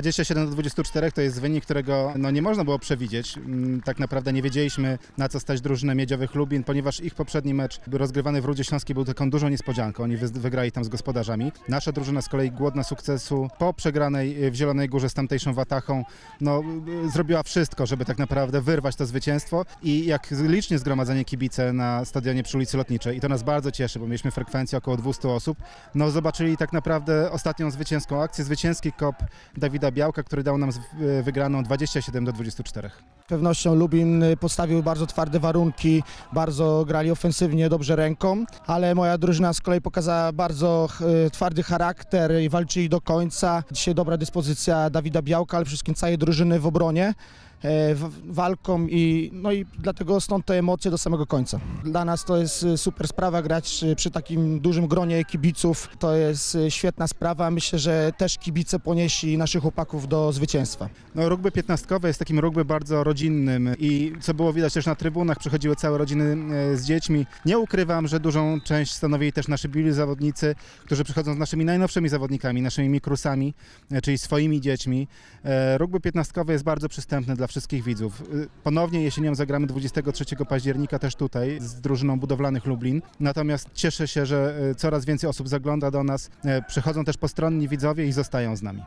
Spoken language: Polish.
27 do 24 to jest wynik, którego no, nie można było przewidzieć. Mm, Tak naprawdę nie wiedzieliśmy, na co stać drużynę Miedziowych Lubin, ponieważ ich poprzedni mecz rozgrywany w Rudzie Śląskiej był taką dużą niespodzianką. Oni wy- wygrali tam z gospodarzami. Nasza drużyna z kolei głodna sukcesu po przegranej y, w Zielonej Górze z tamtejszą Watachą, no, y, zrobiła wszystko, żeby tak naprawdę wyrwać to zwycięstwo i jak licznie zgromadzenie kibice na stadionie przy ulicy Lotniczej i to nas bardzo cieszy, bo mieliśmy frekwencję około 200 osób, no zobaczyli tak naprawdę ostatnią zwycięską akcję, zwycięski kop Dawida Białka, który dał nam y, wygraną 27 do 24. Pewnością Lubin y, postawił bardzo twarde warunki, bardzo grali ofensywnie, dobrze ręką, ale moja drużyna z kolei pokazała bardzo y, twardy charakter i walczyli do końca. Dzisiaj dobra dyspozycja Dawida Białka, ale wszystkim całej drużyny w obronie. e, walką i no i dlatego stąd te emocje do samego końca. Dla nas to jest y, super sprawa grać przy takim dużym gronie kibiców. To jest świetna sprawa. Myślę, że też kibice ponieśli naszych chłopaków do zwycięstwa. No, rugby piętnastkowe jest takim rugby bardzo rodzinnym i co było widać też na trybunach, przychodziły całe rodziny e, z dziećmi. Nie ukrywam, że dużą część stanowili też nasi byli zawodnicy, którzy przychodzą z naszymi najnowszymi zawodnikami, naszymi mikrusami, e, czyli swoimi dziećmi. E, Rugby piętnastkowe jest bardzo przystępne dla wszystkich widzów. Ponownie jesienią zagramy 23 października też tutaj z drużyną budowlanych Lublin. Natomiast cieszę się, że coraz więcej osób zagląda do nas. Przychodzą też postronni widzowie i zostają z nami.